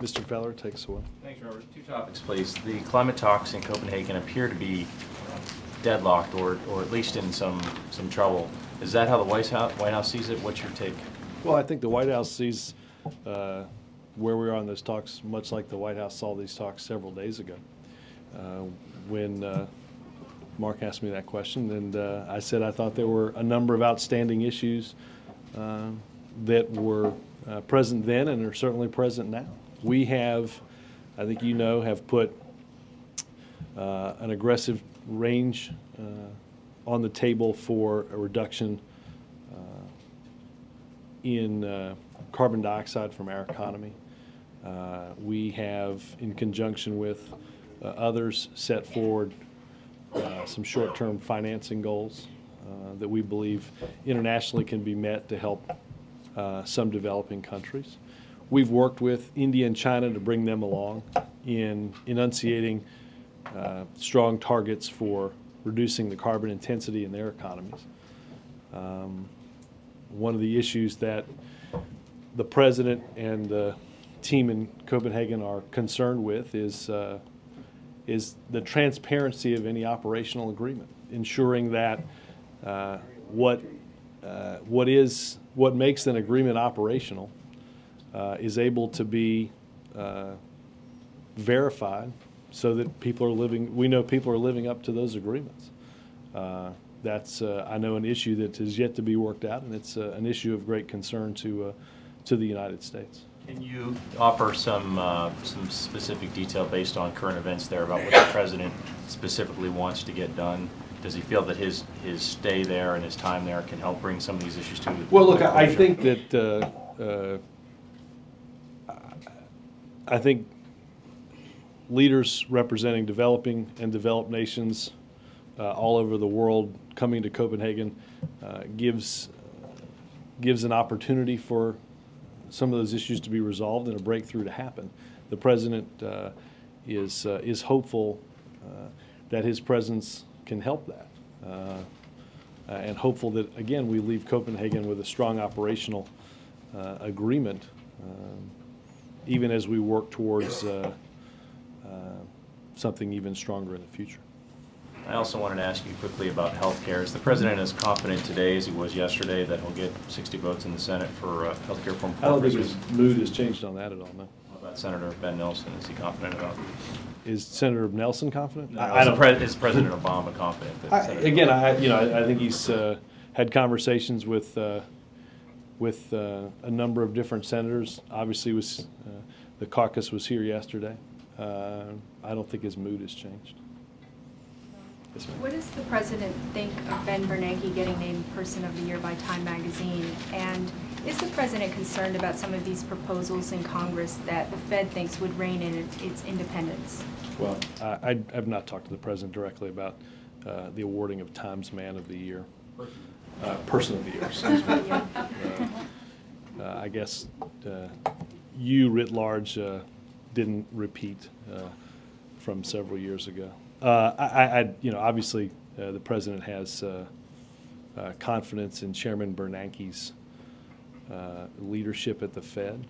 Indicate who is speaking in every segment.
Speaker 1: Mr. Feller takes away.
Speaker 2: Thanks, Robert. Two topics, please. The climate talks in Copenhagen appear to be deadlocked or, or at least in some, some trouble. Is that how the White House, White House sees it? What's your take?
Speaker 1: Well, I think the White House sees uh, where we are on those talks, much like the White House saw these talks several days ago. Uh, When uh, Mark asked me that question, and uh, I said I thought there were a number of outstanding issues uh, that were uh, present then and are certainly present now. We have, I think you know, have put uh, an aggressive range uh, on the table for a reduction uh, in uh, carbon dioxide from our economy. Uh, We have, in conjunction with uh, others, set forward some short-term financing goals that we believe internationally can be met to help some developing countries. We've worked with India and China to bring them along in enunciating uh, strong targets for reducing the carbon intensity in their economies. Um, One of the issues that the president and the team in Copenhagen are concerned with is, uh, is the transparency of any operational agreement, ensuring that uh, what, uh, what is, what makes an agreement operational uh, is able to be uh, verified so that people are living, we know people are living up to those agreements. Uh, That's, uh, I know, an issue that is yet to be worked out, and it's uh, an issue of great concern to, uh, to the United States.
Speaker 2: Can you offer some, uh, some specific detail based on current events there about what the president specifically wants to get done? Does he feel that his, his stay there and his time there can help bring some of these issues to?
Speaker 1: Well, look, I I think that, uh, uh, I think leaders representing developing and developed nations uh, all over the world coming to Copenhagen uh, gives, gives an opportunity for some of those issues to be resolved and a breakthrough to happen. The president uh, is, uh, is hopeful uh, that his presence can help that. Uh, and hopeful that, again, we leave Copenhagen with a strong operational uh, agreement, um, even as we work towards uh, uh, something even stronger in the future.
Speaker 2: I also wanted to ask you quickly about health care. Is the president as confident today as he was yesterday that he'll get 60 votes in the Senate for uh, health care reform?
Speaker 1: I don't think his mood has changed on that at all, no.
Speaker 2: What about Senator Ben Nelson? Is he confident about?
Speaker 1: Is Senator Nelson confident?
Speaker 2: No,
Speaker 1: I- don't-
Speaker 2: Pre- Is President Obama confident that
Speaker 1: I-? Again, I, you know, I I think he's uh, had conversations with, uh, with uh, a number of different senators. Obviously, was, uh, the caucus was here yesterday. Uh, I don't think his mood has changed. Yes.
Speaker 3: What does the president think of Ben Bernanke getting named Person of the Year by Time Magazine? And is the president concerned about some of these proposals in Congress that the Fed thinks would rein in its independence?
Speaker 1: Well, I, I have not talked to the president directly about uh, the awarding of Times Man of the Year. Uh, Person of the Year, excuse me. Uh, I guess uh, you writ large uh, didn't repeat uh, from several years ago. Uh, I, I- you know, obviously, uh, the president has uh, uh, confidence in Chairman Bernanke's uh, leadership at the Fed,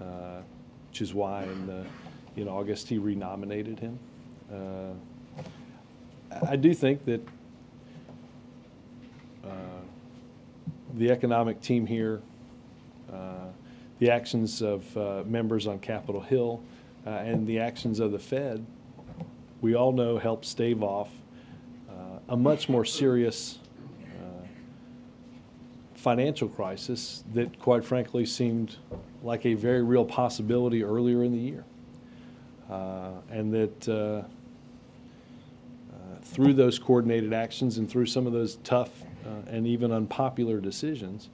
Speaker 1: uh, which is why in, uh, in August he renominated him. Uh, I- do think that the economic team here, uh, the actions of uh, members on Capitol Hill, uh, and the actions of the Fed, we all know help stave off uh, a much more serious uh, financial crisis that, quite frankly, seemed like a very real possibility earlier in the year. Uh, And that uh, uh, through those coordinated actions and through some of those tough uh, and even unpopular decisions,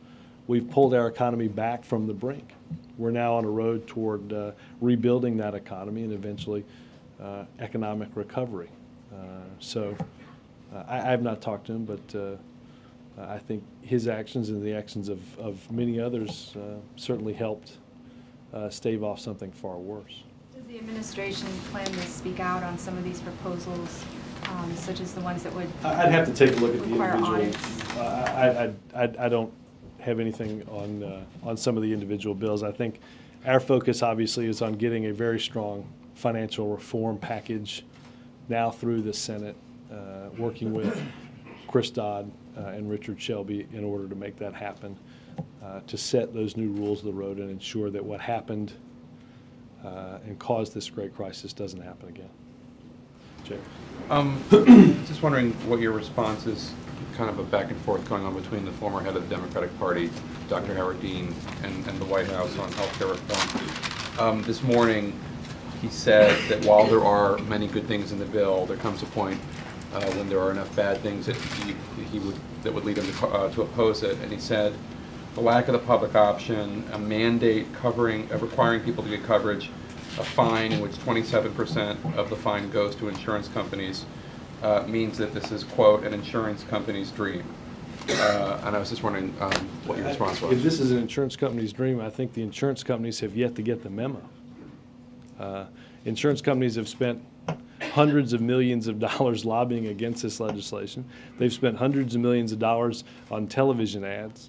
Speaker 1: we've pulled our economy back from the brink. We're now on a road toward uh, rebuilding that economy and eventually uh, economic recovery. Uh, So uh, I have not talked to him, but uh, I think his actions and the actions of, of many others uh, certainly helped uh, stave off something far worse.
Speaker 3: Does the administration plan to speak out on some of these proposals, um, such as the ones that would?
Speaker 1: I'd have to take a look at the
Speaker 3: Require
Speaker 1: individual.
Speaker 3: audits.
Speaker 1: Uh, I, I, I, I don't have anything on, uh, on some of the individual bills. I think our focus obviously is on getting a very strong financial reform package now through the Senate, uh, working with Chris Dodd uh, and Richard Shelby in order to make that happen, uh, to set those new rules of the road and ensure that what happened uh, and caused this great crisis doesn't happen again.
Speaker 4: Um, Just wondering what your response is, kind of a back and forth going on between the former head of the Democratic Party, Dr. Howard Dean, and, and the White House on healthcare reform. Um, This morning, he said that while there are many good things in the bill, there comes a point uh, when there are enough bad things that he, he would, that would lead him to, uh, to oppose it. And he said, the lack of the public option, a mandate covering, uh, requiring people to get coverage, a fine in which 27% of the fine goes to insurance companies, uh, means that this is, quote, an insurance company's dream. Uh, And I was just wondering um, what your response was.
Speaker 1: If this is an insurance company's dream, I think the insurance companies have yet to get the memo. Uh, Insurance companies have spent hundreds of millions of dollars lobbying against this legislation. They've spent hundreds of millions of dollars on television ads,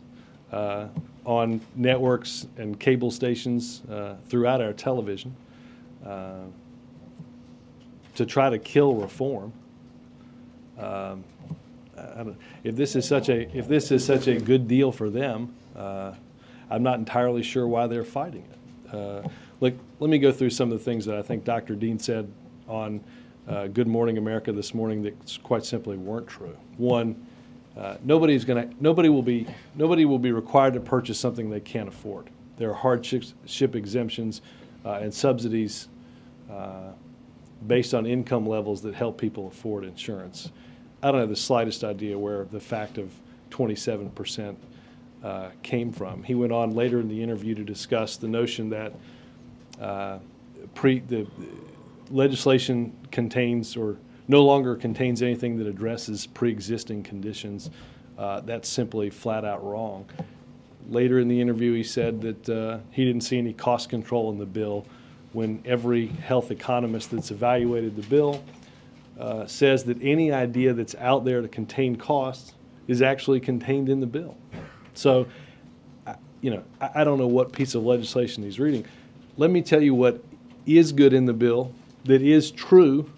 Speaker 1: uh, on networks and cable stations uh, throughout our television uh, to try to kill reform. Um, if this is such a, if this is such a good deal for them, uh, I'm not entirely sure why they're fighting it. Uh, Look, let me go through some of the things that I think Dr. Dean said on uh, Good Morning America this morning that quite simply weren't true. One, uh, nobody's to, nobody will be, nobody will be required to purchase something they can't afford. There are hardship ship exemptions and subsidies uh, based on income levels that help people afford insurance. I don't have the slightest idea where the fact of 27% uh, came from. He went on later in the interview to discuss the notion that uh, pre, the legislation contains or no longer contains anything that addresses pre-existing conditions. Uh, That's simply flat out wrong. Later in the interview, he said that uh, he didn't see any cost control in the bill when every health economist that's evaluated the bill uh, says that any idea that's out there to contain costs is actually contained in the bill. So, I- you know, I, I don't know what piece of legislation he's reading. Let me tell you what is good in the bill, that is true,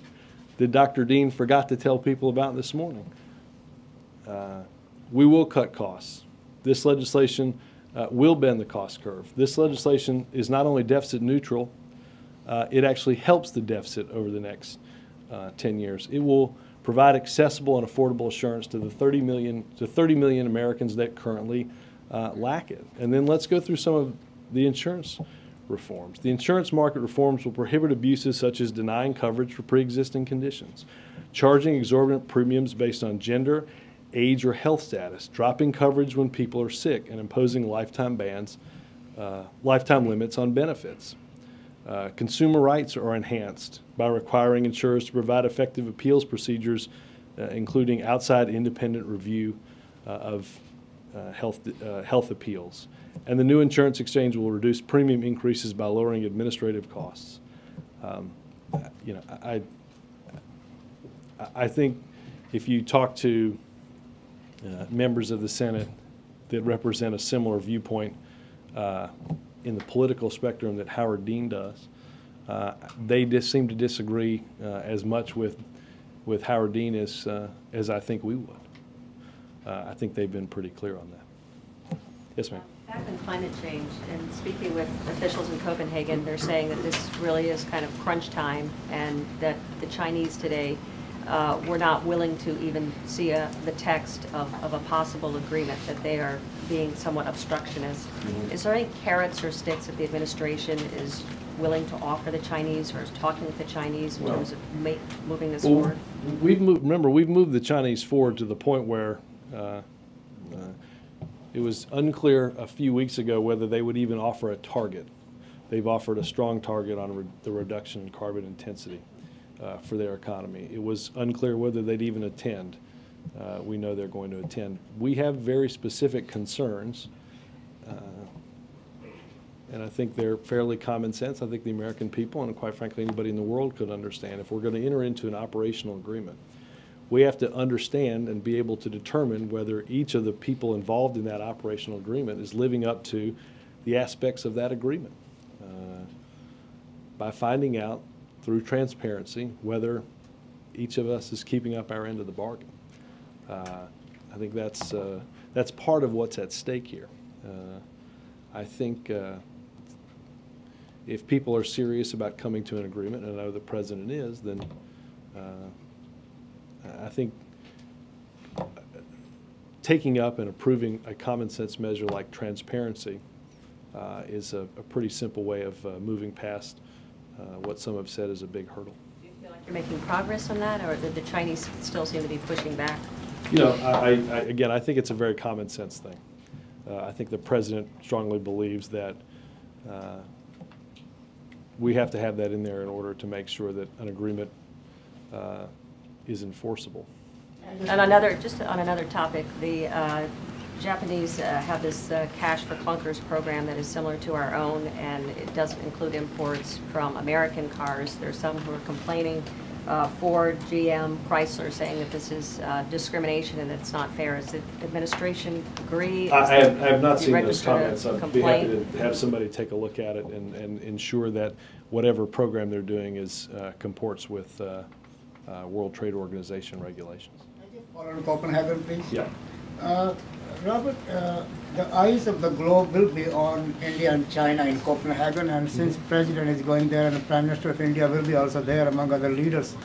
Speaker 1: that Dr. Dean forgot to tell people about this morning. Uh, We will cut costs. This legislation uh, will bend the cost curve. This legislation is not only deficit neutral, uh, it actually helps the deficit over the next uh, 10 years. It will provide accessible and affordable assurance to the 30 million, to 30 million Americans that currently uh, lack it. And then let's go through some of the insurance reforms. The insurance market reforms will prohibit abuses such as denying coverage for pre-existing conditions, charging exorbitant premiums based on gender, age, or health status, dropping coverage when people are sick, and imposing lifetime bans, uh, lifetime limits on benefits. Uh, Consumer rights are enhanced by requiring insurers to provide effective appeals procedures, uh, including outside independent review uh, of uh, health, uh, health appeals. And the new insurance exchange will reduce premium increases by lowering administrative costs. Um, You know, I, I- I think if you talk to uh, members of the Senate that represent a similar viewpoint uh, in the political spectrum that Howard Dean does. Uh, They just seem to disagree uh, as much with, with Howard Dean as, uh, as I think we would. I think they've been pretty clear on that. Yes, ma'am.
Speaker 5: Back on climate change, and speaking with officials in Copenhagen, they're saying that this really is kind of crunch time, and that the Chinese today uh, were not willing to even see a- the text of of a possible agreement, that they are being somewhat obstructionist. Is there any carrots or sticks that the administration is willing to offer the Chinese, or is talking with the Chinese in
Speaker 1: Well-
Speaker 5: terms of ma- moving this
Speaker 1: Well,
Speaker 5: forward?
Speaker 1: We've moved, remember, we've moved the Chinese forward to the point where uh, uh, it was unclear a few weeks ago whether they would even offer a target. They've offered a strong target on re- the reduction in carbon intensity uh, for their economy. It was unclear whether they'd even attend. Uh, We know they're going to attend. We have very specific concerns, uh, and I think they're fairly common sense. I think the American people, and quite frankly, anybody in the world could understand, if we're going to enter into an operational agreement, we have to understand and be able to determine whether each of the people involved in that operational agreement is living up to the aspects of that agreement. uh, by finding out through transparency whether each of us is keeping up our end of the bargain. Uh, I think that's, uh, that's part of what's at stake here. Uh, I think uh, if people are serious about coming to an agreement, and I know the president is, then uh, I think taking up and approving a common sense measure like transparency uh, is a, a pretty simple way of moving past what some have said is a big hurdle.
Speaker 5: Do you feel like you're making progress on that, or the Chinese still seem to be pushing back?
Speaker 1: You know, I, I, I- again, I think it's a very common sense thing. Uh, I think the president strongly believes that uh, we have to have that in there in order to make sure that an agreement uh, is enforceable.
Speaker 5: And another, just on another topic, the uh, Japanese uh, have this uh, Cash for Clunkers program that is similar to our own, and it doesn't include imports from American cars. There's some who are complaining, uh, Ford, GM, Chrysler, saying that this is uh, discrimination and it's not fair. Does the administration agree?
Speaker 1: I I have, I have not seen those comments. I'd be happy to have somebody take a look at it and, and ensure that whatever program they're doing is uh, comports with uh, uh, World Trade Organization regulations.
Speaker 6: I just follow Copenhagen, please.
Speaker 1: Yeah.
Speaker 6: Uh, Robert, uh, the eyes of the globe will be on India and China in Copenhagen, and since President is going there and the Prime Minister of India will be also there among other leaders.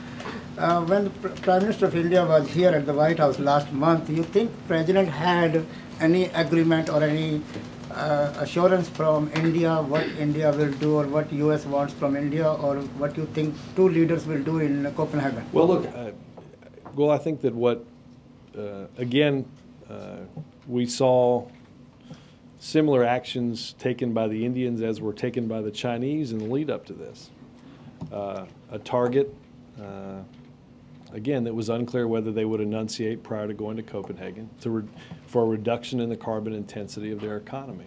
Speaker 6: Uh, when the Pr- Prime Minister of India was here at the White House last month, you think President had any agreement or any uh, assurance from India what India will do or what US wants from India or what you think two leaders will do in Copenhagen?
Speaker 1: Well, look, uh, well, I think that what, uh, again, we saw similar actions taken by the Indians as were taken by the Chinese in the lead up to this. Uh, A target, uh, again, that was unclear whether they would enunciate prior to going to Copenhagen to, re- for a reduction in the carbon intensity of their economy.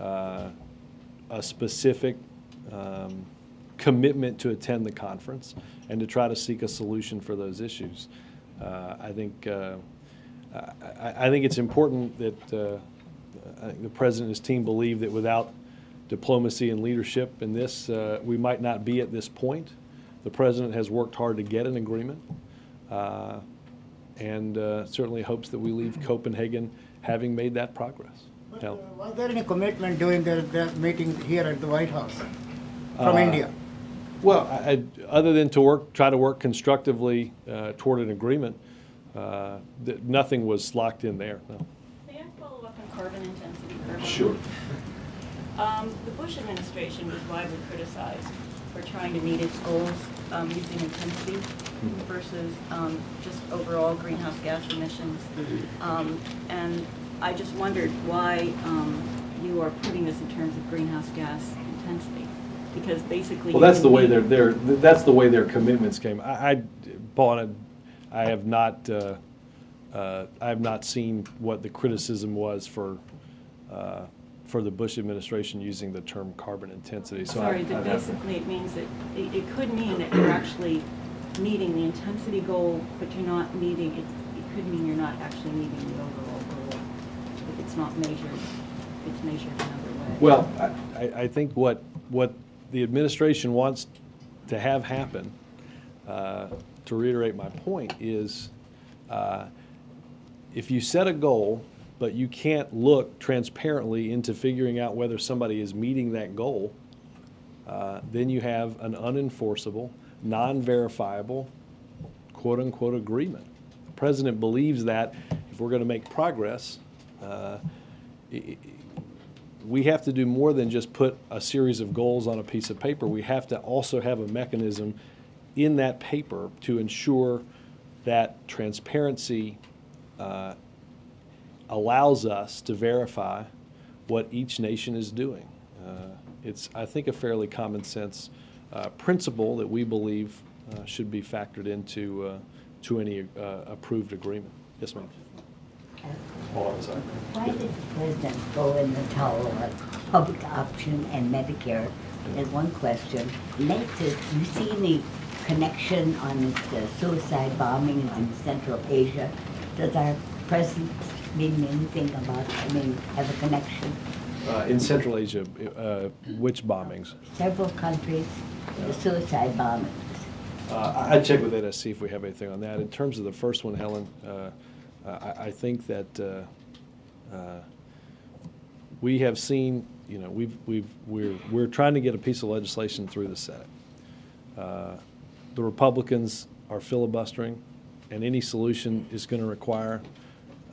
Speaker 1: Uh, A specific um, commitment to attend the conference and to try to seek a solution for those issues. Uh, I think, uh, I, I think it's important that uh, think the president and his team believe that without diplomacy and leadership in this, uh, we might not be at this point. The president has worked hard to get an agreement, uh, and uh, certainly hopes that we leave Copenhagen having made that progress.
Speaker 6: But, uh, Was there any commitment during the, the meeting here at the White House from
Speaker 1: Uh,
Speaker 6: India?
Speaker 1: Well, I, I- other than to work, try to work constructively uh, toward an agreement, uh, th- nothing was locked in there, no.
Speaker 7: May I follow up on carbon intensity for?
Speaker 1: Sure.
Speaker 7: Um, The Bush administration was widely criticized for trying to meet its goals um, using intensity versus um, just overall greenhouse gas emissions. Um, And I just wondered why um, you are putting this in terms of greenhouse gas intensity? Because basically.
Speaker 1: Well, that's the way their, their, that's the way their commitments came. I, I, Paul, and I I have not, uh, uh, I have not seen what the criticism was for, uh, for the Bush administration using the term carbon intensity, so. I-
Speaker 7: Sorry, but
Speaker 1: I'd have
Speaker 7: basically it means that, it, it could mean that you're actually meeting the intensity goal, but you're not meeting, it, it could mean you're not actually meeting the overall goal. If it's not measured, it's measured another way.
Speaker 1: Well, I, I- I think what, what the administration wants to have happen, uh, to reiterate my point, is uh, if you set a goal, but you can't look transparently into figuring out whether somebody is meeting that goal, uh, then you have an unenforceable, non-verifiable, quote-unquote agreement. The president believes that if we're going to make progress, uh, i- i- we have to do more than just put a series of goals on a piece of paper. We have to also have a mechanism in that paper to ensure that transparency uh, allows us to verify what each nation is doing. Uh, It's, I think, a fairly common sense uh, principle that we believe uh, should be factored into, uh, to any uh, approved agreement. Yes, ma'am. Hold on a second.
Speaker 8: Why did the president go in the towel on public option and Medicare? Is one question. Next is, you see any connection on the suicide bombings in Central Asia? Does our president mean anything about, I mean, have a connection?
Speaker 1: Uh, In Central Asia, uh, which bombings?
Speaker 8: Several countries, the suicide bombings.
Speaker 1: Uh, I'd check with NSC if we have anything on that. In terms of the first one, Helen, uh, I I think that uh, uh, we have seen, you know, we've, we've, we're, we're trying to get a piece of legislation through the Senate. The Republicans are filibustering, and any solution is going to require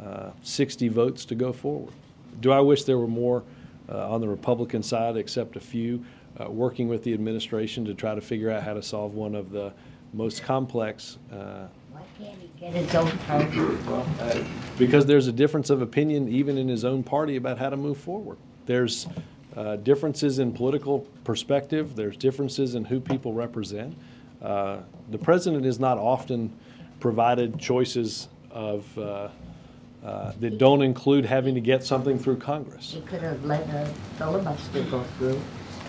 Speaker 1: uh, 60 votes to go forward. Do I wish there were more uh, on the Republican side, except a few, uh, working with the administration to try to figure out how to solve one of the most complex uh,
Speaker 8: Why can't he get his own party?
Speaker 1: uh, because there's a difference of opinion even in his own party about how to move forward. There's uh, differences in political perspective, there's differences in who people represent. Uh, The president is not often provided choices of, uh, uh, that don't include having to get something through Congress.
Speaker 8: He could have let a filibuster go through.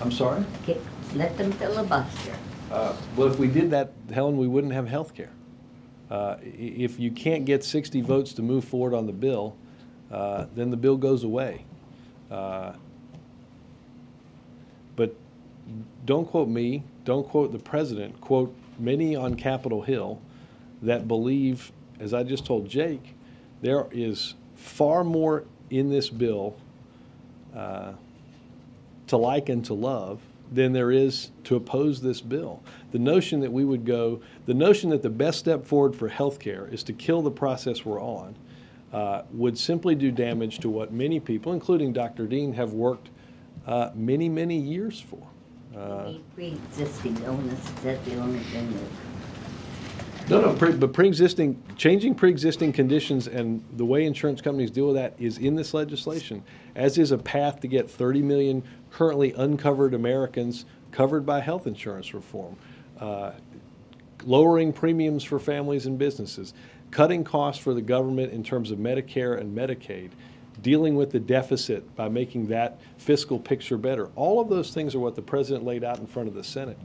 Speaker 1: I'm sorry?
Speaker 8: Get- Let them filibuster.
Speaker 1: Uh, Well, if we did that, Helen, we wouldn't have health care. If you can't get 60 votes to move forward on the bill, uh, then the bill goes away. Uh, But don't quote me, don't quote the president, quote many on Capitol Hill that believe, as I just told Jake, there is far more in this bill uh, to like and to love than there is to oppose this bill. The notion that we would go, the notion that the best step forward for health care is to kill the process we're on, uh, would simply do damage to what many people, including Dr. Dean, have worked uh, many, many years for.
Speaker 8: Pre-existing illness, is that the only thing that,
Speaker 1: No, no, pre- but pre-existing, changing pre-existing conditions and the way insurance companies deal with that is in this legislation, as is a path to get 30 million currently uncovered Americans covered by health insurance reform, uh, lowering premiums for families and businesses, cutting costs for the government in terms of Medicare and Medicaid, dealing with the deficit by making that fiscal picture better. All of those things are what the president laid out in front of the Senate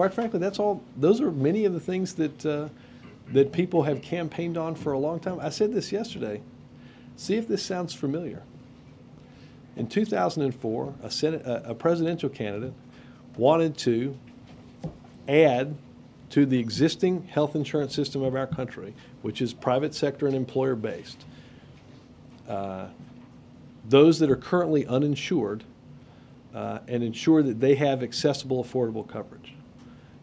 Speaker 1: quite frankly, that's all. Those are many of the things that uh, that people have campaigned on for a long time. I said this yesterday. See if this sounds familiar. In 2004, a, Senate, a, a presidential candidate wanted to add to the existing health insurance system of our country, which is private sector and employer based, uh, those that are currently uninsured uh, and ensure that they have accessible, affordable coverage.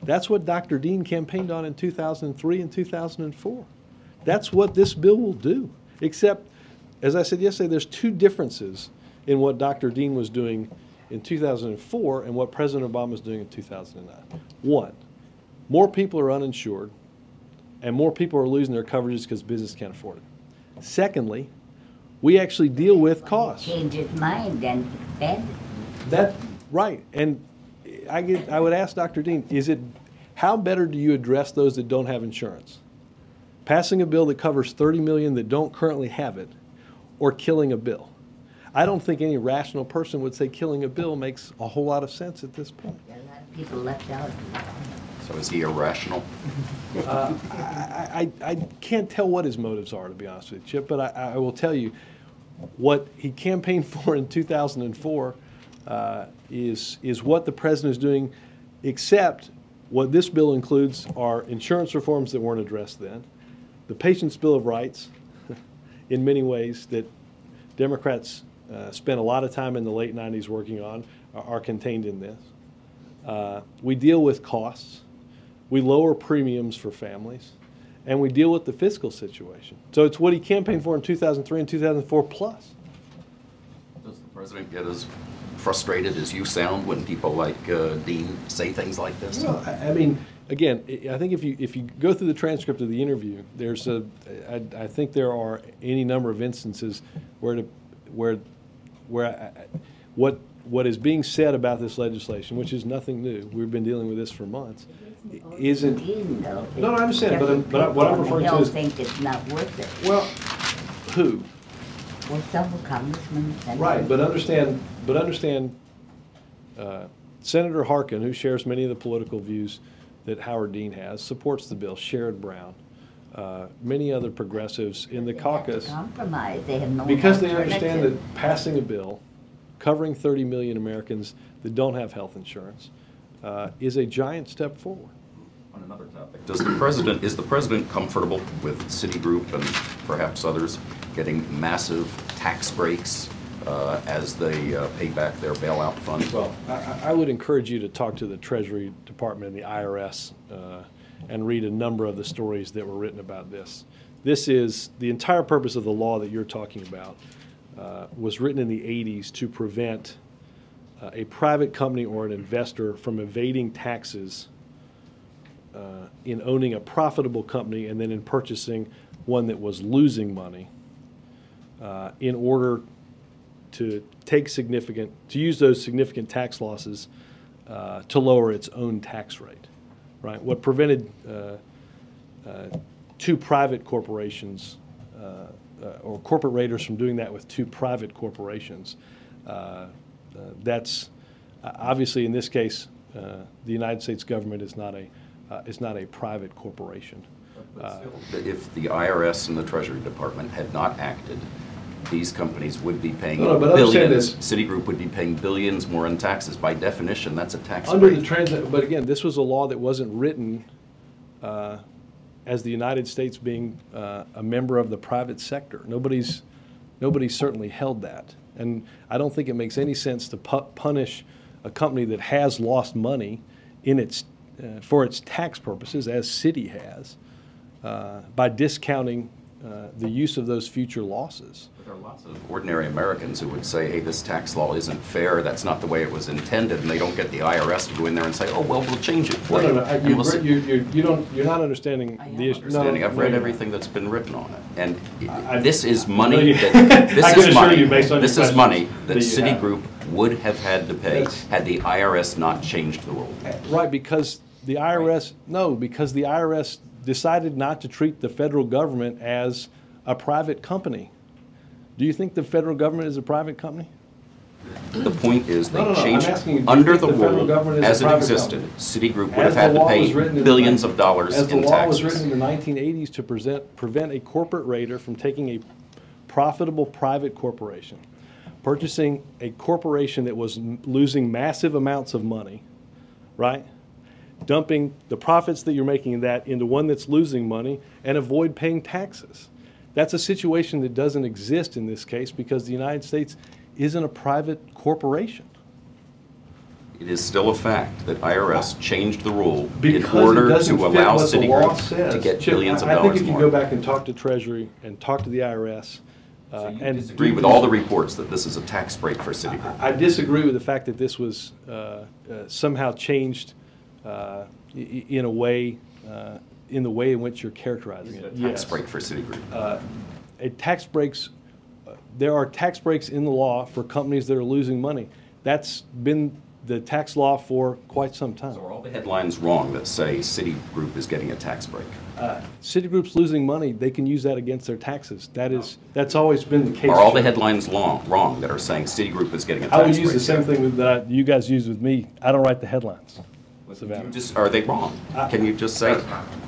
Speaker 1: That's what Dr. Dean campaigned on in 2003 and 2004. That's what this bill will do. Except, as I said yesterday, there's two differences in what Dr. Dean was doing in 2004 and what President Obama is doing in 2009. One, more people are uninsured, and more people are losing their coverages because business can't afford it. Secondly, we actually deal with costs.
Speaker 8: change his mind and expand.
Speaker 1: That, right, and I get, I would ask Dr. Dean, is it, how better do you address those that don't have insurance? Passing a bill that covers 30 million that don't currently have it, or killing a bill? I don't think any rational person would say killing a bill makes a whole lot of sense at this point.
Speaker 8: There are a lot of people left out.
Speaker 9: So is he irrational?
Speaker 1: Uh, I, I, I can't tell what his motives are, to be honest with you, Chip, but I, I will tell you, what he campaigned for in 2004 uh, is, is what the president is doing, except what this bill includes are insurance reforms that weren't addressed then, the Patient's Bill of Rights, in many ways, that Democrats uh, spent a lot of time in the late 90s working on, are, are contained in this. Uh, we deal with costs, we lower premiums for families, and we deal with the fiscal situation. So it's what he campaigned for in 2003 and 2004 plus.
Speaker 9: Does the president get as frustrated as you sound when people like uh, Dean say things like this?
Speaker 1: Well, I I mean, again, I think if you, if you go through the transcript of the interview, there's a, I, I think there are any number of instances where, the, where, where, I- I- what, what is being said about this legislation, which is nothing new, we've been dealing with this for months, isn't,
Speaker 8: though.
Speaker 1: No, no, I understand, but I'm- but I- what I'm
Speaker 8: People on
Speaker 1: referring
Speaker 8: the
Speaker 1: to is-
Speaker 8: Hill think it's not worth it.
Speaker 1: well, who?
Speaker 8: Well, several congressmen. and-
Speaker 1: Right, but understand, but understand, uh, Senator Harkin, who shares many of the political views that Howard Dean has, supports the bill. Sherrod Brown, uh, many other progressives in the
Speaker 8: They have to
Speaker 1: caucus,
Speaker 8: Compromise, they have no
Speaker 1: because they understand
Speaker 8: alternative.
Speaker 1: that passing a bill covering 30 million Americans that don't have health insurance, uh, is a giant step forward.
Speaker 9: On another topic, does the president, is the president comfortable with Citigroup and perhaps others getting massive tax breaks uh, as they uh, pay back their bailout fund?
Speaker 1: Well, I- I, I would encourage you to talk to the Treasury Department and the IRS uh, and read a number of the stories that were written about this. This is, the entire purpose of the law that you're talking about uh, was written in the 80s to prevent uh, a private company or an investor from evading taxes uh, in owning a profitable company and then in purchasing one that was losing money uh, in order to take significant, to use those significant tax losses uh, to lower its own tax rate, right? What prevented uh, uh, two private corporations uh, or corporate raiders from doing that with two private corporations, that's, obviously in this case, the United States government is not a, uh, is not a private corporation. Uh,
Speaker 9: If the IRS and the Treasury Department had not acted, these companies would be paying
Speaker 1: No, no, but understand
Speaker 9: billions.
Speaker 1: this.
Speaker 9: Citigroup would be paying billions more in taxes. By definition, that's a tax
Speaker 1: Under the
Speaker 9: break.
Speaker 1: transit, but again, this was a law that wasn't written uh, as the United States being uh, a member of the private sector. Nobody's, nobody's certainly held that. And I don't think it makes any sense to pu- punish a company that has lost money in its, uh, for its tax purposes, as Citi has, uh, by discounting uh, the use of those future losses.
Speaker 9: There are lots of ordinary Americans who would say, hey, this tax law isn't fair, that's not the way it was intended, and they don't get the IRS to go in there and say, oh, well, we'll change it for
Speaker 1: No,
Speaker 9: you.
Speaker 1: No, no, you,
Speaker 9: we'll
Speaker 1: you, you, you, don't, you're not understanding the
Speaker 9: am
Speaker 1: issue. No,
Speaker 9: I've
Speaker 1: no,
Speaker 9: read
Speaker 1: you're
Speaker 9: everything that's been written on it, and
Speaker 1: I-
Speaker 9: i- this is money that,
Speaker 1: I
Speaker 9: this is
Speaker 1: assure
Speaker 9: money,
Speaker 1: you, based on
Speaker 9: this is money that
Speaker 1: that.
Speaker 9: Citigroup would have had to pay
Speaker 1: That's-
Speaker 9: had the IRS not changed the rule.
Speaker 1: Right, because the IRS, no, because the IRS decided not to treat the federal government as a private company. Do you think the federal government is a private company?
Speaker 9: The point is, they
Speaker 1: No, no, no,
Speaker 9: changed,
Speaker 1: asking you, do you
Speaker 9: under the
Speaker 1: the
Speaker 9: rule,
Speaker 1: government is a
Speaker 9: as it existed,
Speaker 1: company?
Speaker 9: Citigroup would
Speaker 1: As
Speaker 9: have had to pay
Speaker 1: written in the
Speaker 9: billions
Speaker 1: ni-
Speaker 9: of dollars
Speaker 1: As the
Speaker 9: in
Speaker 1: law was written in the 1980s to present, prevent a corporate raider from taking a profitable private corporation, purchasing a corporation that was m- losing massive amounts of money, right? Dumping the profits that you're making in that into one that's losing money and avoid paying taxes. That's a situation that doesn't exist in this case because the United States isn't a private corporation.
Speaker 9: It is still a fact that IRS changed the rule in
Speaker 1: Because it
Speaker 9: order to allow
Speaker 1: what the
Speaker 9: Citigroup to get
Speaker 1: Chip,
Speaker 9: billions of
Speaker 1: I- I
Speaker 9: dollars
Speaker 1: think if you
Speaker 9: more.
Speaker 1: go back and talk to Treasury and talk to the IRS, uh,
Speaker 9: So you
Speaker 1: and.
Speaker 9: disagree with all the reports that this is a tax break for Citigroup?
Speaker 1: I disagree with the fact that this was uh, uh, somehow changed uh, i- i- in a way, uh, in the way in which you're characterizing
Speaker 9: it
Speaker 1: it.
Speaker 9: a tax
Speaker 1: Yes.
Speaker 9: break for Citigroup?
Speaker 1: Uh, A tax breaks, uh, there are tax breaks in the law for companies that are losing money. That's been the tax law for quite some time.
Speaker 9: So are all the headlines wrong that say Citigroup is getting a tax break?
Speaker 1: Uh, Citigroup's losing money, they can use that against their taxes. That is, that's always been the case.
Speaker 9: Are all the headlines long, wrong that are saying Citigroup is getting a tax break?
Speaker 1: I
Speaker 9: break?
Speaker 1: would use the same thing with, that you guys use with me. I don't write the headlines, Savannah.
Speaker 9: Just, are they wrong?
Speaker 1: I-
Speaker 9: Can you just say?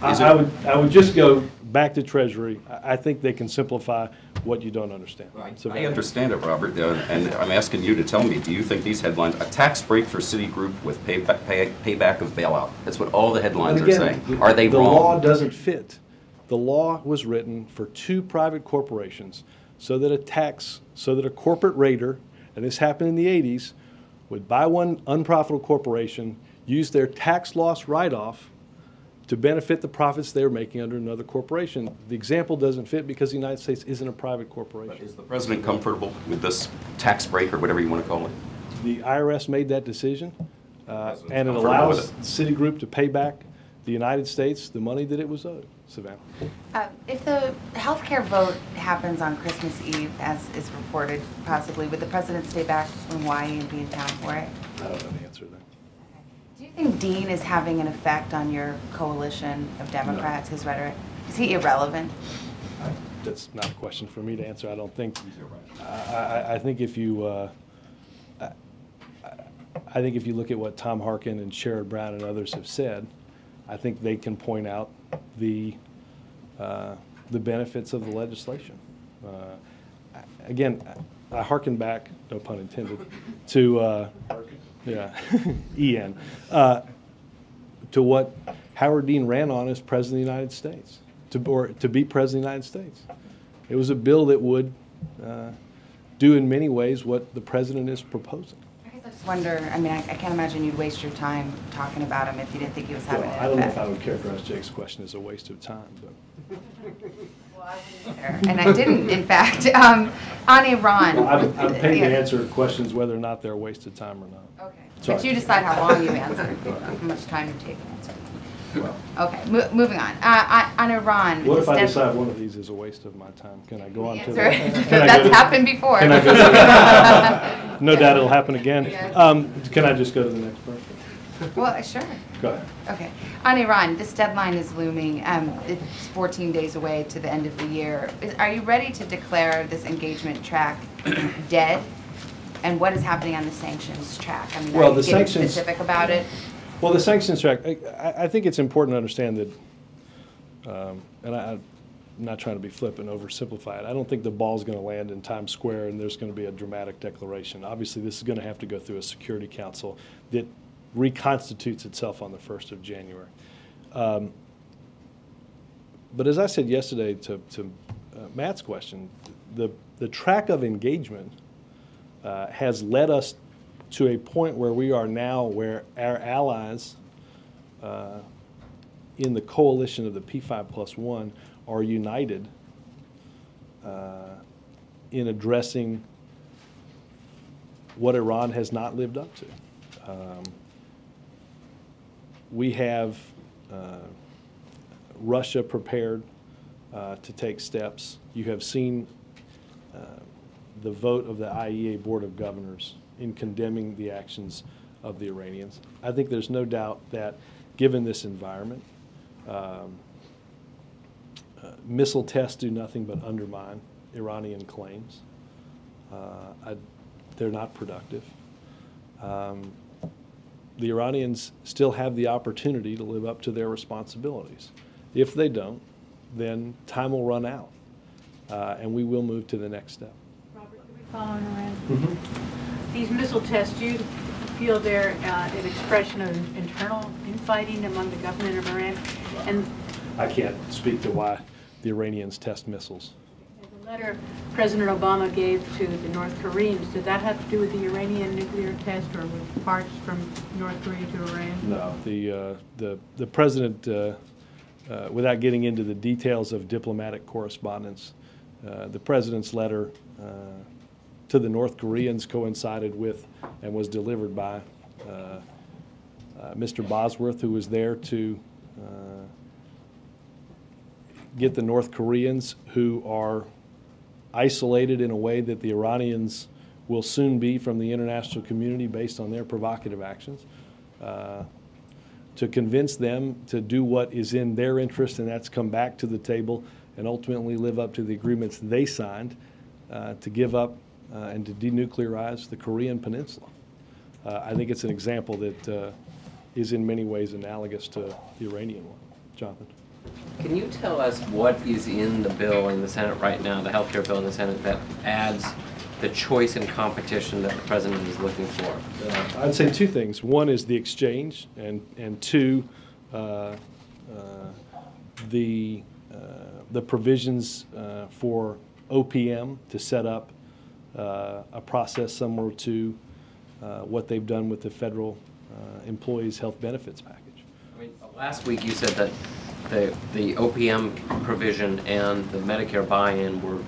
Speaker 1: I, I would, I would just go back to Treasury. I, I think they can simplify what you don't understand.
Speaker 9: I- I understand it, Robert, uh, and I'm asking you to tell me, do you think these headlines, a tax break for Citigroup with payback, pay- payback of bailout? That's what all the headlines
Speaker 1: And
Speaker 9: are saying.
Speaker 1: the-
Speaker 9: Are they
Speaker 1: The law doesn't fit. The law was written for two private corporations so that a tax, so that a corporate raider, and this happened in the 80s, would buy one unprofitable corporation, use their tax loss write-off to benefit the profits they're making under another corporation. The example doesn't fit because the United States isn't a private corporation.
Speaker 9: Is the president comfortable with this tax break, or whatever you want to call it?
Speaker 1: The IRS made that decision, uh, and it
Speaker 9: comfortable
Speaker 1: allows
Speaker 9: with
Speaker 1: Citigroup to pay back the United States the money that it was owed. Savannah?
Speaker 10: Uh, If the healthcare vote happens on Christmas Eve, as is reported possibly, would the president stay back in Hawaii and be in town for it?
Speaker 1: I don't know the answer to that.
Speaker 10: Do you think Dean is having an effect on your coalition of Democrats, his rhetoric? Is he irrelevant?
Speaker 1: That's not a question for me to answer, I don't think. I, I, I think if you, uh, I- I think if you look at what Tom Harkin and Sherrod Brown and others have said, I think they can point out the, uh, the benefits of the legislation. Uh, I- Again, I hearken back, no pun intended, to, uh, yeah, E-N, uh, to what Howard Dean ran on as President of the United States, to, or to be President of the United States. It was a bill that would uh, do in many ways what the President is proposing.
Speaker 10: I guess I just wonder, I mean, I I can't imagine you'd waste your time talking about him if you didn't think he was having
Speaker 1: Well,
Speaker 10: an
Speaker 1: I don't know if I
Speaker 10: effect.
Speaker 1: would characterize Jake's question as a waste of time, but.
Speaker 10: And I didn't, in fact. Um, On Iran.
Speaker 1: Well, I'm, I'm paid to answer questions whether or not they're a waste of time or not.
Speaker 10: Okay. But you decide how long you answer, how much time you take to answer. Okay, mo- moving on. Uh, On Iran.
Speaker 1: What if I decide one of these is a waste of my time? Can I go on to
Speaker 10: Answer.
Speaker 1: the? can I
Speaker 10: That's
Speaker 1: to-
Speaker 10: happened before.
Speaker 1: Can I go to the- No doubt it'll happen again.
Speaker 10: Yeah.
Speaker 1: Um, Can I just go to the next person?
Speaker 10: Well, sure.
Speaker 1: Go ahead.
Speaker 10: Okay. On Iran, this deadline is looming. Um, It's 14 days away to the end of the year. Is- Are you ready to declare this engagement track dead? And what is happening on the sanctions track? I mean,
Speaker 1: Well,
Speaker 10: are you getting
Speaker 1: sanctions-
Speaker 10: specific about it?
Speaker 1: Well, the sanctions track, I, I- think it's important to understand that, um, and I, I'm not trying to be flippant, oversimplify it. I don't think the ball's going to land in Times Square and there's going to be a dramatic declaration. Obviously, this is going to have to go through a Security Council that reconstitutes itself on the 1st of January. Um, But as I said yesterday to, to uh, Matt's question, the, the track of engagement uh, has led us to a point where we are now where our allies uh, in the coalition of the P5 plus one are united uh, in addressing what Iran has not lived up to. Um, we have uh, Russia prepared uh, to take steps. You have seen uh, the vote of the IAEA Board of Governors in condemning the actions of the Iranians. I think there's no doubt that, given this environment, um, uh, missile tests do nothing but undermine Iranian claims. Uh, I- They're not productive. Um, The Iranians still have the opportunity to live up to their responsibilities. If they don't, then time will run out, uh, and we will move to the next step.
Speaker 11: Robert, can we follow on Iran? These missile tests, do you feel they're uh, an expression of internal infighting among the government of Iran? And
Speaker 1: I can't speak to why the Iranians test missiles.
Speaker 11: Letter President Obama gave to the North Koreans, did that have to do with the Iranian nuclear test or with parts from North Korea to Iran?
Speaker 1: No, the, uh, the, the president, uh, uh, without getting into the details of diplomatic correspondence, uh, the president's letter uh, to the North Koreans coincided with and was delivered by uh, Mr. Bosworth, who was there to get the North Koreans who are isolated in a way that the Iranians will soon be from the international community based on their provocative actions, uh, to convince them to do what is in their interest, and that's come back to the table and ultimately live up to the agreements they signed uh, to give up uh, and to denuclearize the Korean Peninsula. Uh, I think it's an example that uh, is in many ways analogous to the Iranian one. Jonathan?
Speaker 12: Can you tell us what is in the bill in the Senate right now, the healthcare bill in the Senate, that adds the choice and competition that the president is looking for?
Speaker 1: Uh, I'd say two things. One is the exchange, and, and two, uh, uh, the, uh, the provisions uh, for OPM to set up uh, a process similar to uh, what they've done with the federal uh, employees' health benefits package.
Speaker 12: I mean, last week you said that the, the OPM provision and the Medicare buy-in were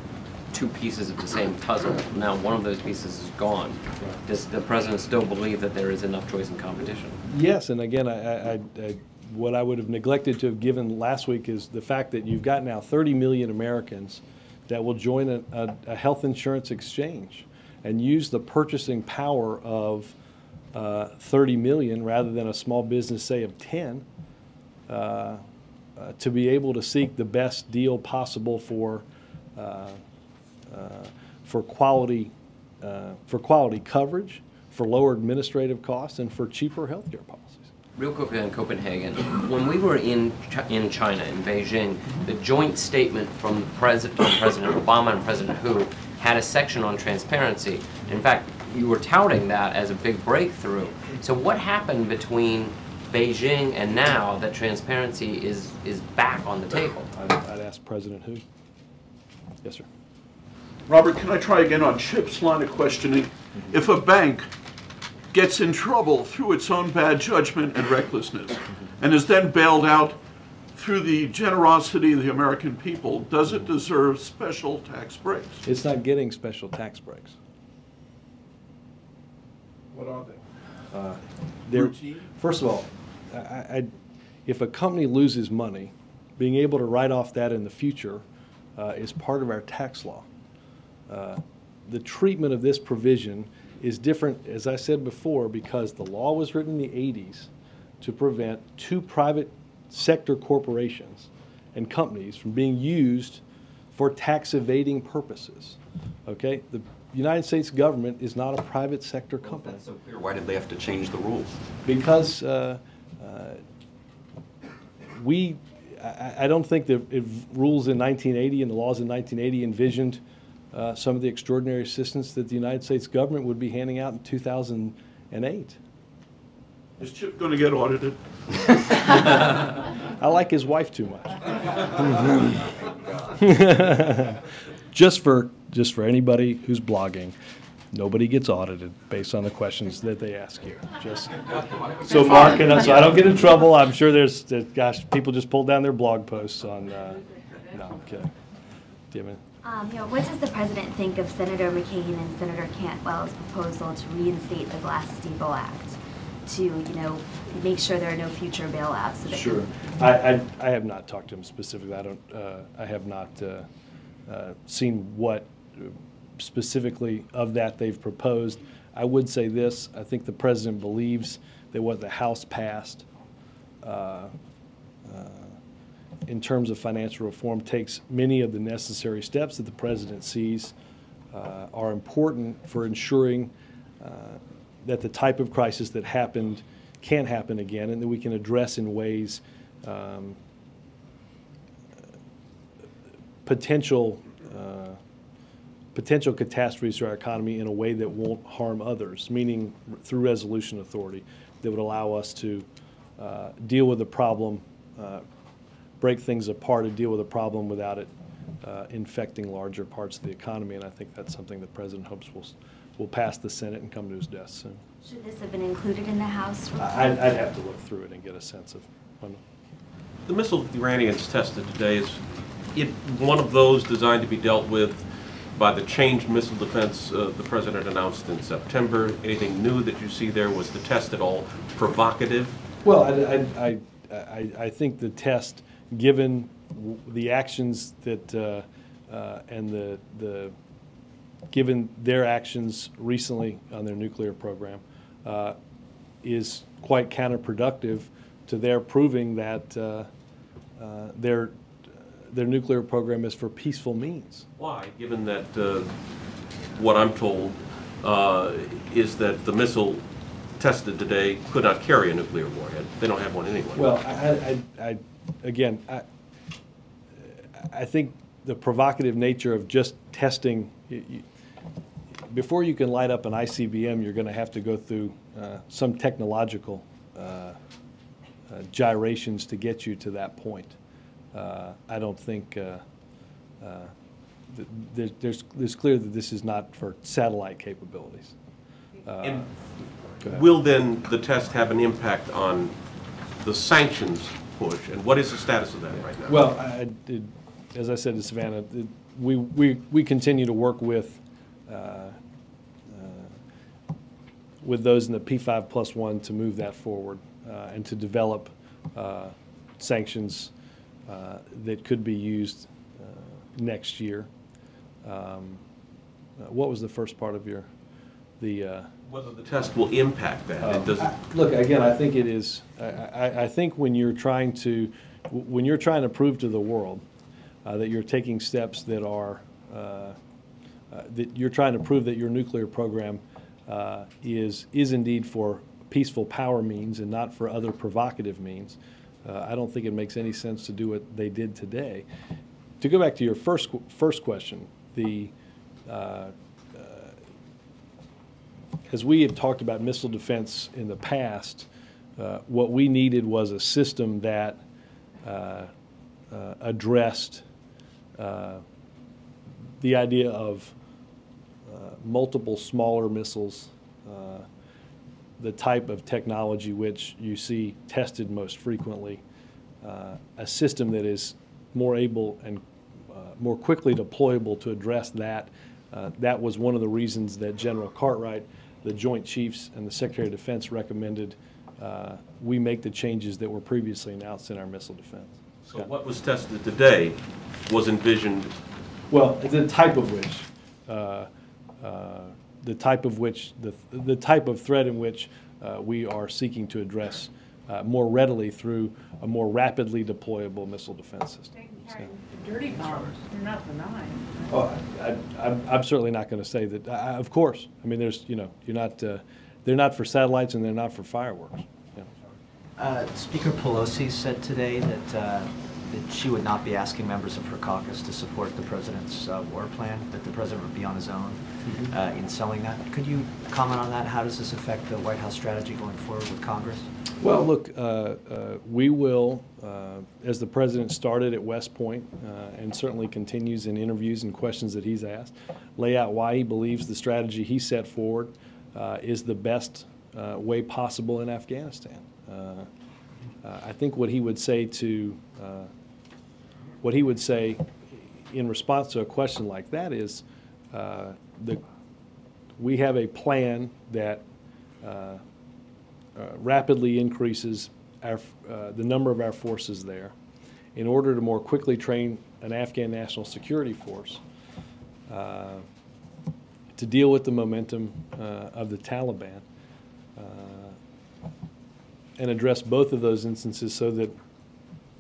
Speaker 12: two pieces of the same puzzle. Now one of those pieces is gone. Does the president still believe that there is enough choice and competition?
Speaker 1: Yes, and again, I, I, I, what I would have neglected to have given last week is the fact that you've got now 30 million Americans that will join a, a, a health insurance exchange and use the purchasing power of uh, 30 million rather than a small business, say, of 10, uh, uh, to be able to seek the best deal possible for uh, uh, for quality uh, for quality coverage, for lower administrative costs, and for cheaper healthcare policies.
Speaker 12: Real quickly on Copenhagen, when we were in Chi- in China, in Beijing, the joint statement from President, President Obama and President Hu had a section on transparency. In fact, you were touting that as a big breakthrough. So what happened between Beijing and now that transparency is, is back on the table?
Speaker 1: I'd, I'd ask President Hu. Yes, sir.
Speaker 13: Robert, can I try again on Chip's line of questioning? If a bank gets in trouble through its own bad judgment and recklessness and is then bailed out through the generosity of the American people, does it deserve special tax breaks?
Speaker 1: It's not getting special tax breaks.
Speaker 13: What are they?
Speaker 1: Uh, There,
Speaker 13: Routine?
Speaker 1: first of all, I, I, if a company loses money, being able to write off that in the future uh, is part of our tax law. Uh, The treatment of this provision is different, as I said before, because the law was written in the 80s to prevent two private sector corporations and companies from being used for tax evading purposes. Okay? The United States government is not a private sector company.
Speaker 9: So clear, why did they have to change the rules?
Speaker 1: Because uh, we, I, I don't think the rules in 1980 and the laws in 1980 envisioned uh, some of the extraordinary assistance that the United States government would be handing out in 2008.
Speaker 13: Is Chip going to get audited?
Speaker 1: I like his wife too much. just for just for anybody who's blogging, nobody gets audited based on the questions that they ask you. Just so Mark and I, so I don't get in trouble. I'm sure there's that, gosh people just pulled down their blog posts on. Uh, no, I'm kidding. Do you have
Speaker 14: Um, you know, what does the president think of Senator McCain and Senator Cantwell's proposal to reinstate the Glass-Steagall Act to, you know, make sure there are no future bailouts? So
Speaker 1: Sure. I, I, I have not talked to him specifically. I don't, uh, I have not, uh, uh, seen what uh, specifically of that they've proposed. I would say this, I think the president believes that what the House passed, uh, uh, in terms of financial reform, takes many of the necessary steps that the president sees uh, are important for ensuring uh, that the type of crisis that happened can't happen again, and that we can address in ways um, potential uh, potential catastrophes to our economy in a way that won't harm others, meaning through resolution authority that would allow us to uh, deal with the problem, uh, break things apart and deal with a problem without it uh, infecting larger parts of the economy. And I think that's something the president hopes will, will pass the Senate and come to his desk soon.
Speaker 14: Should this have been included in the House?
Speaker 1: I- I'd, I'd have to look through it and get a sense of, when-
Speaker 15: The missile the Iranians tested today is it, one of those designed to be dealt with by the changed missile defense uh, the president announced in September. Anything new that you see there? Was the test at all provocative?
Speaker 1: Well, I, I, I, I, think the test, given the actions that, uh, uh, and the, the, given their actions recently on their nuclear program, uh, is quite counterproductive to their proving that uh, uh, their, their nuclear program is for peaceful means.
Speaker 15: Why, given that uh, what I'm told uh, is that the missile tested today could not carry a nuclear warhead? They don't have one anyway.
Speaker 1: Well, I, I, I, again, I, I think the provocative nature of just testing, y- y- before you can light up an ICBM, you're going to have to go through uh, some technological uh, uh, gyrations to get you to that point. Uh, I don't think, uh, uh, th- there- there's, it's clear that this is not for satellite capabilities. Uh,
Speaker 15: And will then the test have an impact on the sanctions push? And what is the status of that right now?
Speaker 1: Well, I, I did- as I said to Savannah, it- we, we, we continue to work with, uh, uh, with those in the P5 plus one to move that forward uh, and to develop uh, sanctions uh, that could be used uh, next year. Um, uh, What was the first part of your, the? uh,
Speaker 15: Whether the test will impact that? It doesn't.
Speaker 1: I- Look, again, I think it is, I, I, I think when you're trying to, when you're trying to prove to the world uh, that you're taking steps that are, uh, uh, that you're trying to prove that your nuclear program uh, is, is indeed for peaceful power means and not for other provocative means, uh, I don't think it makes any sense to do what they did today. To go back to your first, first question, the, uh, as we have talked about missile defense in the past, uh, what we needed was a system that uh, uh, addressed uh, the idea of uh, multiple smaller missiles, uh, the type of technology which you see tested most frequently, uh, a system that is more able and uh, more quickly deployable to address that. Uh, That was one of the reasons that General Cartwright, the Joint Chiefs, and the Secretary of Defense recommended uh, we make the changes that were previously announced in our missile defense.
Speaker 15: So what was tested today was envisioned,
Speaker 1: Well, the type of which, uh, uh, the type of which, the, the type of threat in which uh, we are seeking to address uh, more readily through a more rapidly deployable missile defense system. So-
Speaker 11: The dirty bombs, they're not benign.
Speaker 1: Oh, I, I'm, I'm certainly not going to say that, I- I- of course. I mean, there's, you know, you're not, uh, they're not for satellites and they're not for fireworks. you know.
Speaker 16: Uh, Speaker Pelosi said today that, uh, that she would not be asking members of her caucus to support the president's uh, war plan, that the president would be on his own
Speaker 1: Mhm.
Speaker 16: uh, in selling that. Could you comment on that? How does this affect the White House strategy going forward with Congress?
Speaker 1: Well, look, uh, uh, we will, uh, as the president started at West Point, uh, and certainly continues in interviews and questions that he's asked, lay out why he believes the strategy he set forward uh, is the best way possible in Afghanistan. I think what he would say to, what he would say in response to a question like that is, uh, the, we have a plan that uh, uh, rapidly increases our, uh, the number of our forces there. In order to more quickly train an Afghan national security force to deal with the momentum of the Taliban and address both of those instances so that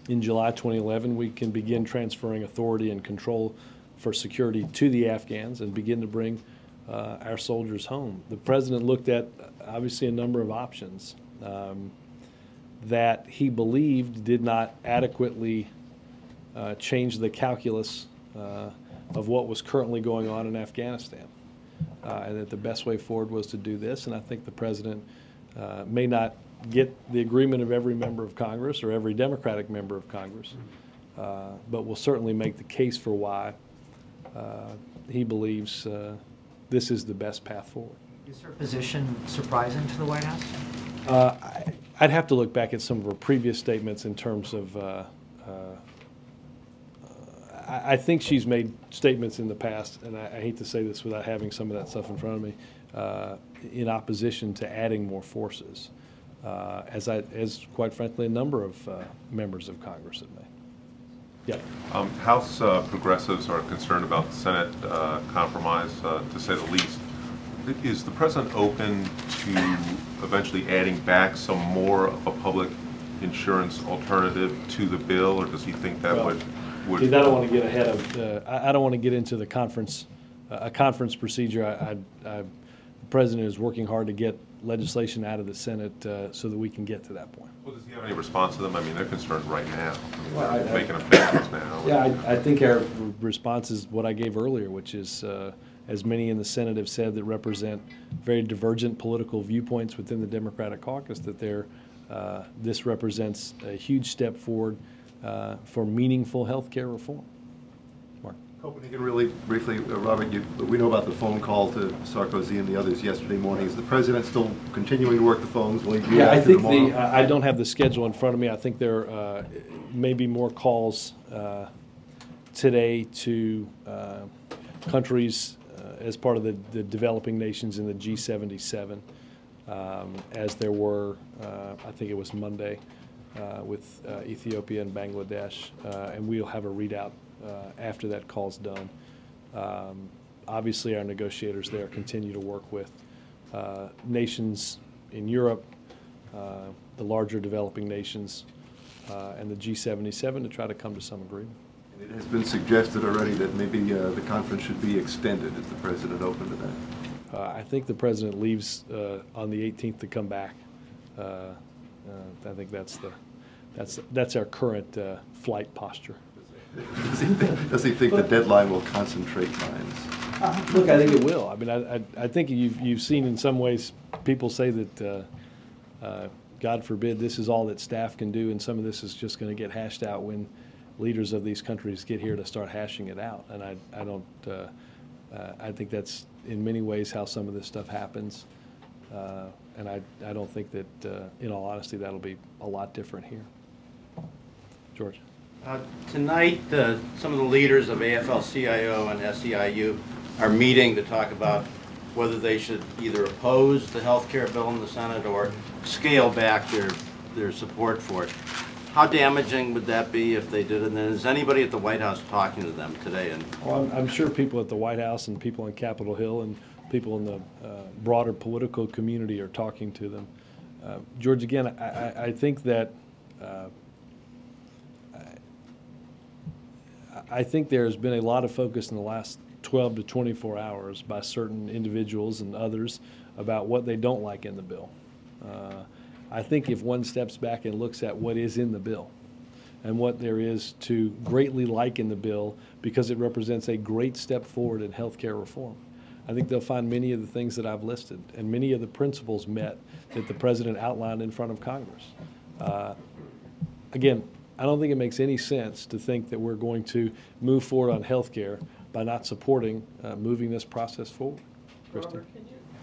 Speaker 1: in July 2011 we can begin transferring authority and control for security to the Afghans and begin to bring uh, our soldiers home. The president looked at obviously a number of options um, that he believed did not adequately uh, change the calculus uh, of what was currently going on in Afghanistan. Uh, and that the best way forward was to do this. And I think the president uh, may not get the agreement of every member of Congress or every Democratic member of Congress, uh, but will certainly make the case for why he believes uh, this is the best path forward.
Speaker 16: Is her position surprising to the White House?
Speaker 1: Uh, I- I'd have to look back at some of her previous statements in terms of, uh, uh, I I think she's made statements in the past, and I I hate to say this without having some of that stuff in front of me, uh, in opposition to adding more forces, uh, as I, as quite frankly, a number of uh, members of Congress have made. Yeah.
Speaker 17: Um, House uh, progressives are concerned about the Senate uh, compromise, uh, to say the least. Is the president open to eventually adding back some more of a public insurance alternative to the bill, or does he think that
Speaker 1: Well,
Speaker 17: would? would?
Speaker 1: Steve, I don't want to get ahead of, uh, I I don't want to get into the conference, uh, a conference procedure. I- I- I- The president is working hard to get legislation out of the Senate uh, so that we can get to that point.
Speaker 17: Well, does he have any response to them? I mean, they're concerned right now. I mean,
Speaker 1: Well,
Speaker 17: They're
Speaker 1: I-
Speaker 17: making objections now.
Speaker 1: Yeah, I, I think our response is what I gave earlier, which is, uh, as many in the Senate have said that represent very divergent political viewpoints within the Democratic caucus, that they're, uh, this represents a huge step forward uh, for meaningful health care reform.
Speaker 18: Copenhagen, really briefly, uh, Robert, you, we know about the phone call to Sarkozy and the others yesterday morning. Is the president still continuing to work the phones? Will he do
Speaker 1: Yeah, I think
Speaker 18: tomorrow?
Speaker 1: the, I I don't have the schedule in front of me. I think there uh, may be more calls uh, today to uh, countries uh, as part of the, the developing nations in the G77, um, as there were, uh, I think it was Monday, uh, with uh, Ethiopia and Bangladesh, uh, and we'll have a readout uh, after that call's done. Um, Obviously, our negotiators there continue to work with uh, nations in Europe, uh, the larger developing nations, uh, and the G77 to try to come to some agreement.
Speaker 18: It has been suggested already that maybe uh, the conference should be extended. Is the president open to that?
Speaker 1: Uh, I think the president leaves uh, on the 18th to come back. Uh, uh, I think that's the, that's, that's our current uh, flight posture.
Speaker 18: Does he think, does he think the deadline will concentrate minds?
Speaker 1: Look, I think it will. I mean, I, I, I think you've, you've seen in some ways, people say that, uh, uh, God forbid, this is all that staff can do, and some of this is just gonna get hashed out when leaders of these countries get here to start hashing it out. And I, I don't, uh, uh, I think that's in many ways how some of this stuff happens. Uh, and I, I don't think that, uh, in all honesty, that'll be a lot different here. George?
Speaker 19: Uh, Tonight, uh, some of the leaders of AFL-CIO and SEIU are meeting to talk about whether they should either oppose the health care bill in the Senate or scale back their, their support for it. How damaging would that be if they did? And is anybody at the White House talking to them today? And
Speaker 1: Well, I'm, I'm sure people at the White House and people on Capitol Hill and people in the uh, broader political community are talking to them. Uh, George, again, I, I, I think that, I, think there's been a lot of focus in the last 12 to 24 hours by certain individuals and others about what they don't like in the bill. Uh, I think if one steps back and looks at what is in the bill, and what there is to greatly like in the bill because it represents a great step forward in healthcare reform. I think they'll find many of the things that I've listed and many of the principles met that the president outlined in front of Congress. Uh, again, I don't think it makes any sense to think that we're going to move forward on healthcare by not supporting uh, moving this process forward. Christie?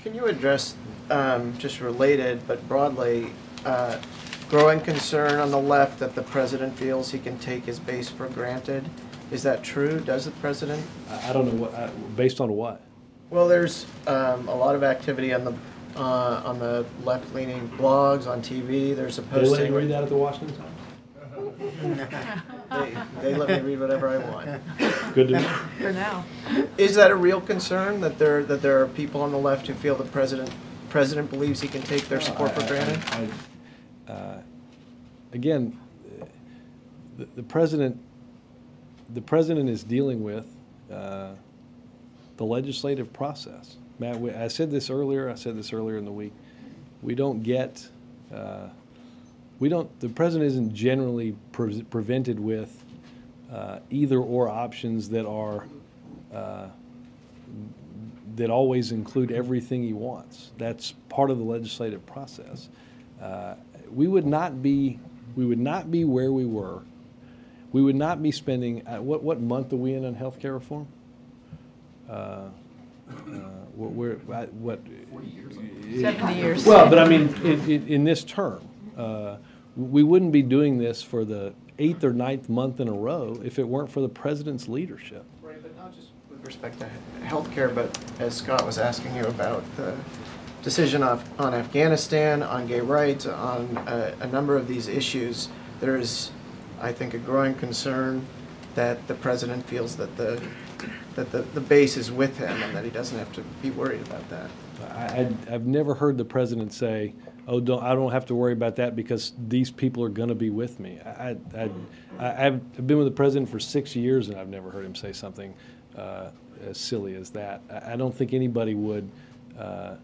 Speaker 20: Can you address, um, just related but broadly, uh, growing concern on the left that the president feels he can take his base for granted? Is that true? Does the president?
Speaker 1: I I don't know what, uh, based on what?
Speaker 20: Well, there's um, a lot of activity on the uh, on the left-leaning blogs, on TV. There's a
Speaker 1: posting. Did you
Speaker 20: posting.
Speaker 1: read that at the Washington Times?
Speaker 20: they, they let me read whatever I want.
Speaker 1: Good to know.
Speaker 20: For now. Is that a real concern that there that there are people on the left who feel the president president believes he can take their support for
Speaker 1: I- I-
Speaker 20: granted?
Speaker 1: I- uh, Again, the, the president, the president is dealing with uh, the legislative process. Matt, we- I said this earlier, I said this earlier in the week. We don't get, uh, we don't, the president isn't generally pre- prevented with uh, either-or options that are, uh, that always include everything he wants. That's part of the legislative process. Uh, We would not be, we would not be where we were. We would not be spending, uh, what, what month are we in on health care reform? Uh, uh, what- We're, I- what?
Speaker 11: 70 years.
Speaker 1: Well, but I mean, in, in, in this term, uh, we wouldn't be doing this for the eighth or ninth month in a row if it weren't for the president's leadership.
Speaker 20: Right, but not just with respect to healthcare, but as Scott was asking you about the decision of, on Afghanistan, on gay rights, on a, a number of these issues, there is, I think, a growing concern that the president feels that the, that the, the base is with him and that he doesn't have to be worried about that.
Speaker 1: I, I've never heard the president say, "Oh, don't, I don't have to worry about that because these people are going to be with me." I, I've been with the president for six years, and I've never heard him say something uh, as silly as that. I, I don't think anybody would uh,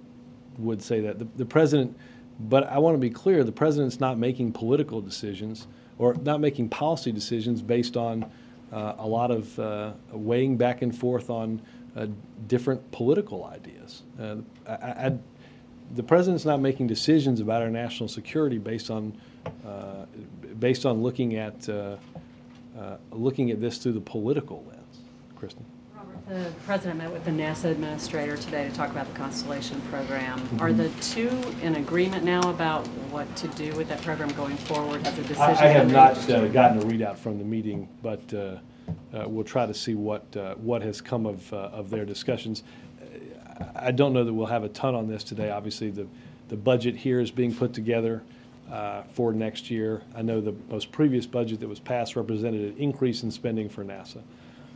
Speaker 1: would say that. The, the president, but I want to be clear: the president's not making political decisions or not making policy decisions based on uh, a lot of uh, weighing back and forth on uh, different political ideas. Uh, I, I, the president's not making decisions about our national security based on uh, based on looking at uh, looking at this through the political lens. Kristen.
Speaker 5: The president met with the NASA administrator today to talk about the Constellation program. Are
Speaker 1: Mhm.
Speaker 5: the two in agreement now about what to do with that program going forward? Has a decision
Speaker 1: I, I have not uh, gotten a readout from the meeting, but uh, uh, we'll try to see what uh, what has come of uh, of their discussions. I don't know that we'll have a ton on this today. Obviously, the the budget here is being put together uh, for next year. I know the most previous budget that was passed represented an increase in spending for NASA,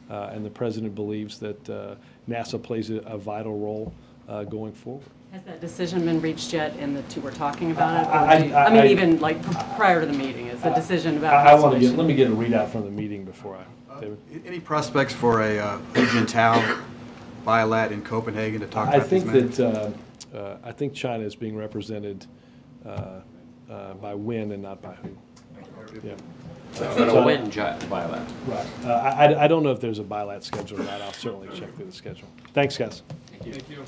Speaker 1: and the president believes that uh, NASA plays a, a vital role uh, going forward.
Speaker 5: Has that decision been reached yet and the two were talking about it?
Speaker 1: I-
Speaker 5: you-
Speaker 1: I-
Speaker 5: I mean,
Speaker 1: I-
Speaker 5: even like prior to the meeting, is the decision about
Speaker 1: I, I want to get, let me get a readout from the meeting before I, David.
Speaker 21: Any prospects for a uh, Hu Jintao bilat in Copenhagen to talk
Speaker 1: I
Speaker 21: about these
Speaker 1: think
Speaker 21: matters?
Speaker 1: that, uh, uh, I think China is being represented uh, uh, by when and not by Hu. Yeah.
Speaker 12: But
Speaker 1: So-
Speaker 12: a Wen gi- bilat.
Speaker 1: Right. Uh, I, I- I don't know if there's a bilat schedule or not. I'll certainly check through the schedule. Thanks, guys.
Speaker 12: Thank you.